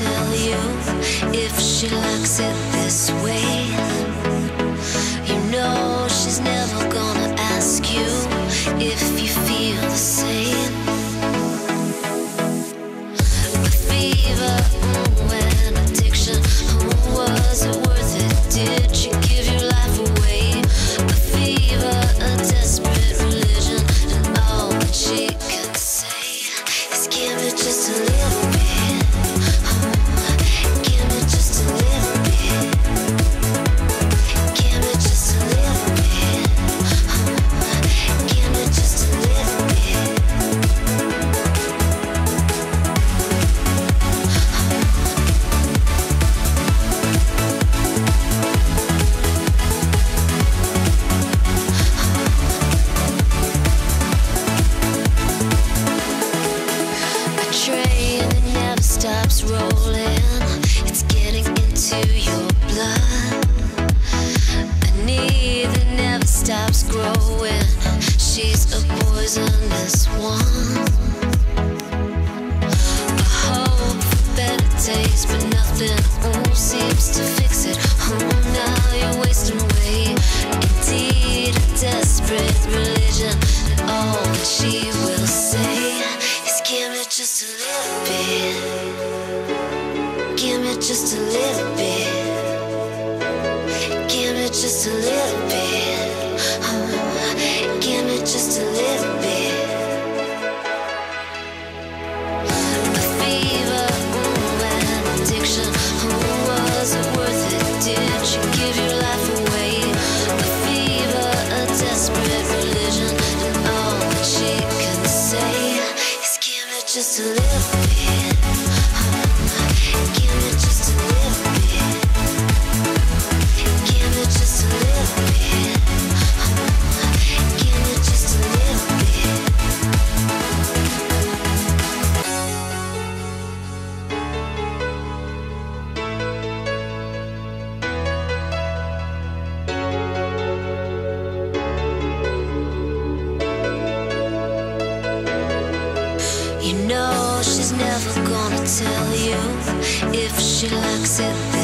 tell you if she likes it. blood. A need that never stops growing. She's a poisonous one. A hope for better days, but nothing seems to fix it. Oh, you're wasting away. Indeed, a desperate religion. And all that she will say is give me just a little bit. Give me just a little just a little bit. Huh? Give me just a little bit. Fever addiction. Was it worth it? Did you give your life away? Fever, a desperate religion, and all that she say is give me just a little bit. tell you if she likes it.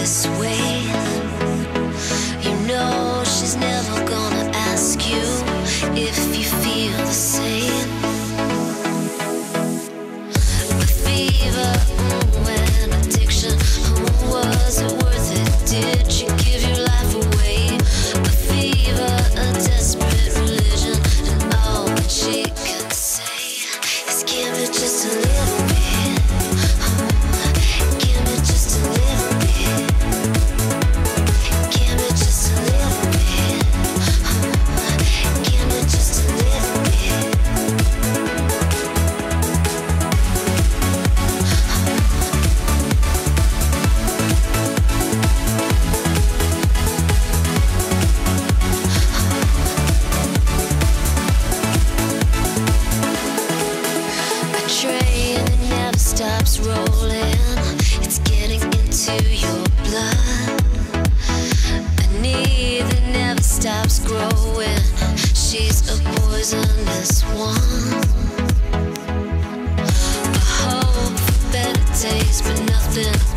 but nothing.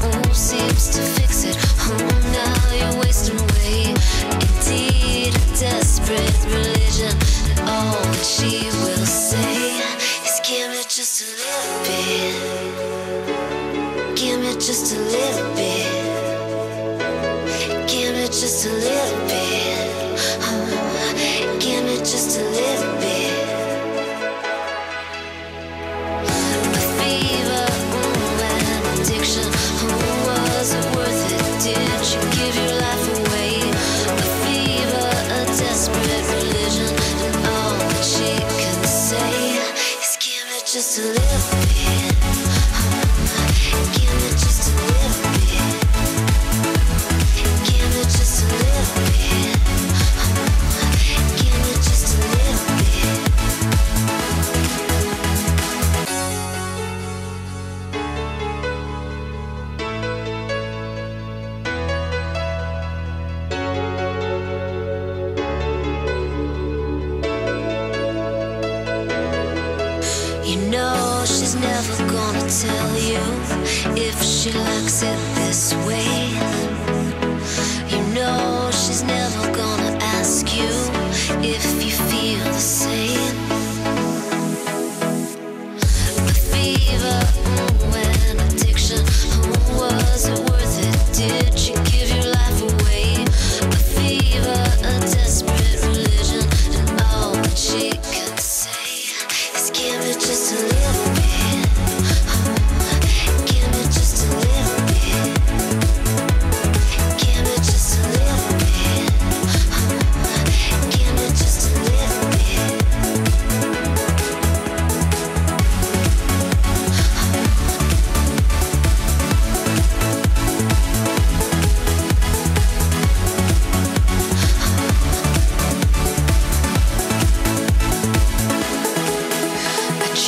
away.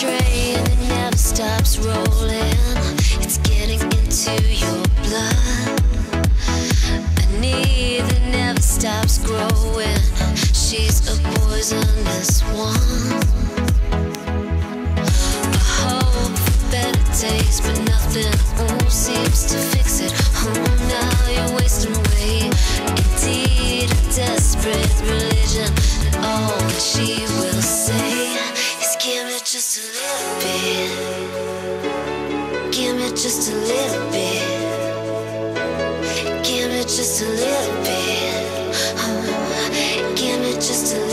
train, it never stops rolling. It's getting into your blood. A need that never stops growing. She's a poisonous one. A hope for better days, but nothing ooh, seems to fix it. Oh, now you're wasting away. Indeed, a desperate religion, and all that she will say is. Give me just a little bit. Give me just a little bit. Give me just a little bit. Uh-huh. Give me just a little bit.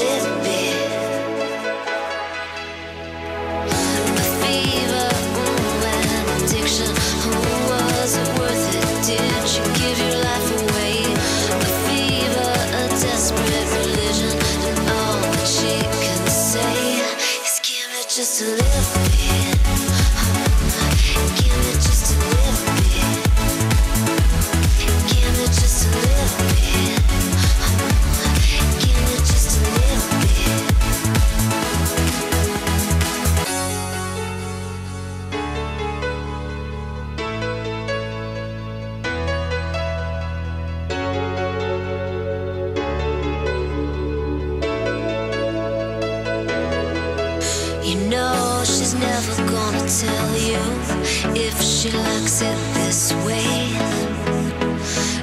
she likes it this way.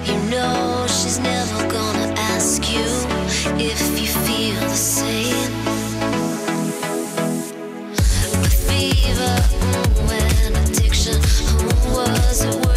You know she's never gonna ask you if you feel the same. A fever, mm, when addiction, who was it?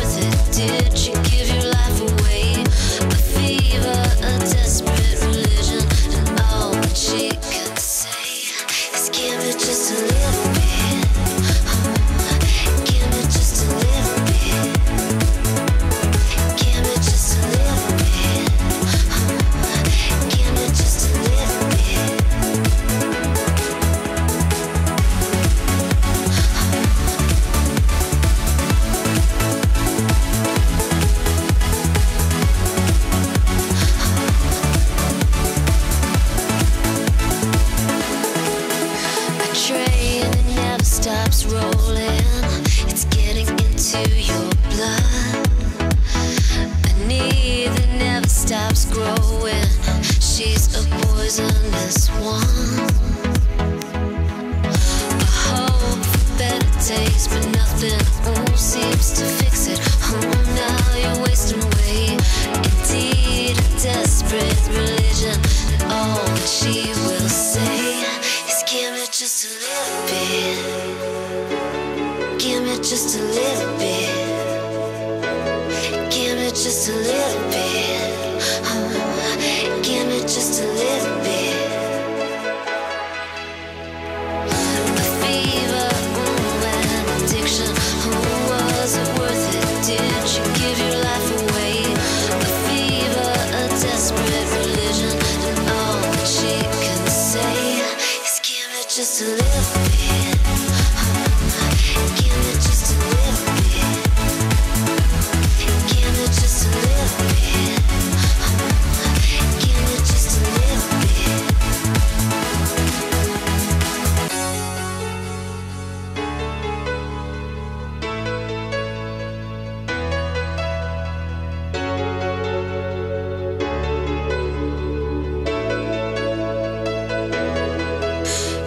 just a little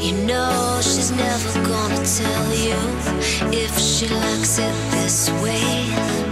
You know she's never gonna tell you if she likes it this way.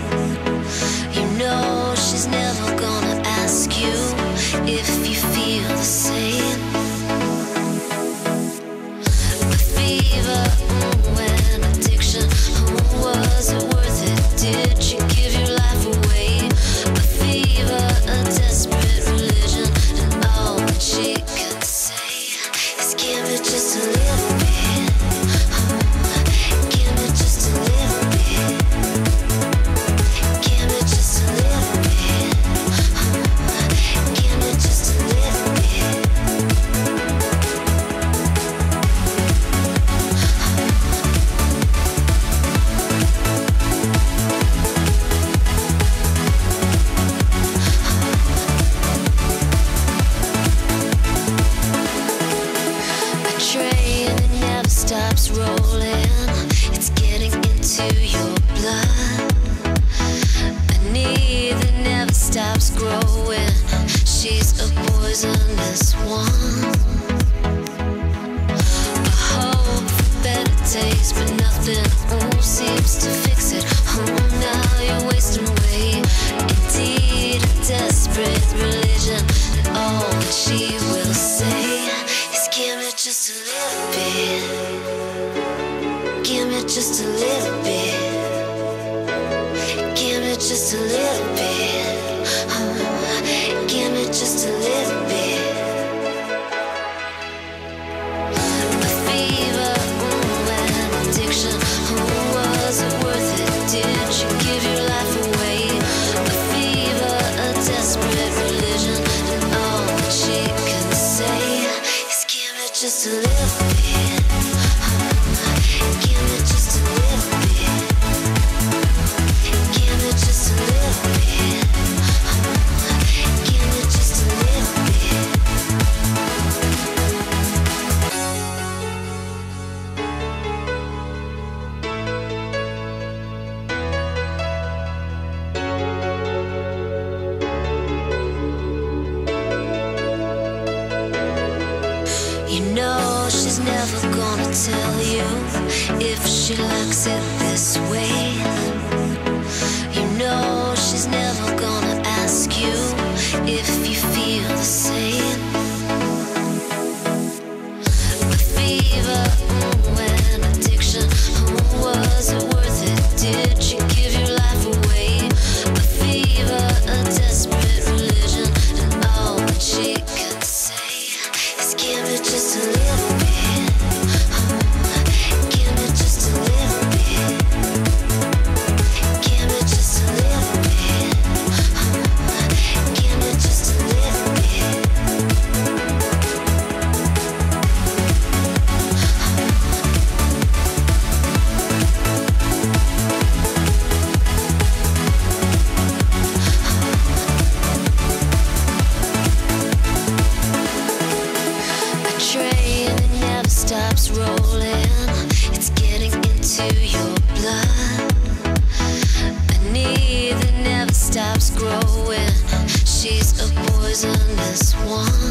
just a little bit. Give me just a little bit. sit one